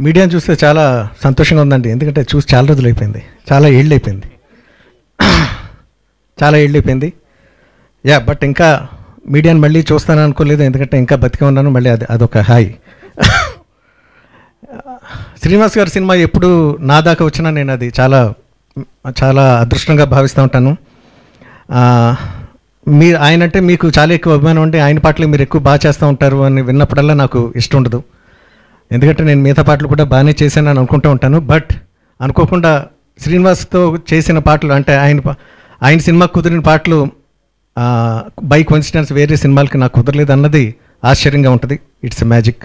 మీడియాని చూస్తే చాలా సంతోషంగా ఉందండి. ఎందుకంటే చూసి చాలా రోజులు అయిపోయింది. చాలా ఏళ్ళు అయిపోయింది. చాలా ఏళ్ళు అయిపోయింది. యా బట్ ఇంకా మీడియాని మళ్ళీ చూస్తాను అనుకోలేదు. ఎందుకంటే ఇంకా బతికే ఉన్నాను. మళ్ళీ అది అదొక హాయ్. శ్రీనివాస్ గారి సినిమా ఎప్పుడు నా దాకా వచ్చినా నేను అది చాలా చాలా అదృష్టంగా భావిస్తూ ఉంటాను. మీరు ఆయన అంటే మీకు చాలా ఎక్కువ అభిమానం ఉంటే ఆయన పాటలు మీరు ఎక్కువ బాగా చేస్తూ ఉంటారు అని విన్నప్పుడల్లా నాకు ఇష్టం ఉండదు. ఎందుకంటే నేను మిగతా పాటలు కూడా బాగానే చేశానని అనుకుంటూ ఉంటాను. బట్ అనుకోకుండా శ్రీనివాస్తో చేసిన పాటలు అంటే ఆయన పా- ఆయన సినిమా కుదిరిన పాటలు బై కొన్సిడెన్స్ వేరే సినిమాలకి నాకు కుదరలేదు అన్నది ఆశ్చర్యంగా ఉంటుంది. ఇట్స్ మ్యాజిక్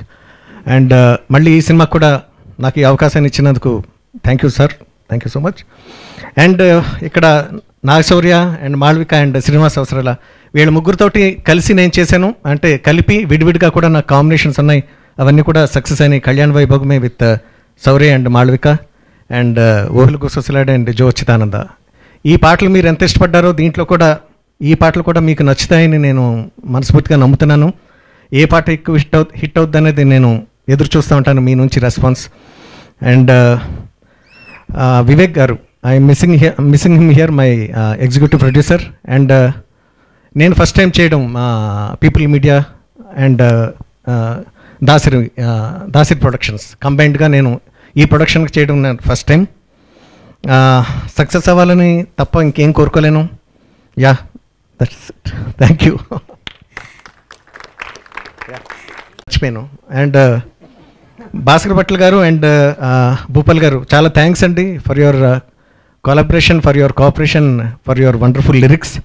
అండ్ మళ్ళీ ఈ సినిమా కూడా నాకు ఈ అవకాశాన్ని ఇచ్చినందుకు thank you sir thank you so much and ఇక్కడ నాగశౌర్య అండ్ మాళవిక అండ్ శ్రీనివాస్ అవసరాల వీళ్ళ ముగ్గురితోటి కలిసి నేను చేశాను. అంటే కలిపి విడివిడిగా కూడా నాకు కాంబినేషన్స్ ఉన్నాయి. అవన్నీ కూడా సక్సెస్ అయినాయి. Kalyan Vaibhogame with uh, సౌరే and Malavika and uh, ఓహులు గుసలాడ్ అండ్ జో చితానంద ఈ పాటలు మీరు ఎంత ఇష్టపడ్డారో దీంట్లో కూడా ఈ పాటలు కూడా మీకు నచ్చుతాయని నేను మనస్ఫూర్తిగా నమ్ముతున్నాను. ఏ పాట ఎక్కువ హిట్ అవు హిట్ అవుద్ది అనేది నేను ఎదురు చూస్తూ ఉంటాను మీ నుంచి రెస్పాన్స్. అండ్ uh, వివేక్ గారు I'm missing here missing him here my executive producer. And నేను ఫస్ట్ టైం చేయడం people media and Dasari Dasari productions. కంబైన్డ్గా నేను ఈ ప్రొడక్షన్కి చేయడం నేను ఫస్ట్ టైం. సక్సెస్ అవ్వాలని తప్ప ఇంకేం కోరుకోలేను. Yeah that's thank you. మర్చిపోయాను. అండ్ భాస్కర్ భట్ల గారు అండ్ భూపాల్ గారు చాలా థ్యాంక్స్ అండి for your collaboration for your cooperation for your wonderful lyrics.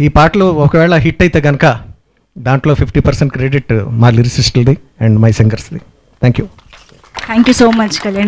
ఈ పాటలు ఒకవేళ హిట్ అయితే కనుక దాంట్లో ఫిఫ్టీ పర్సెంట్ క్రెడిట్ మా లిరిసిస్టులది and my సింగర్స్ది. Thank you thank you so much Kalyan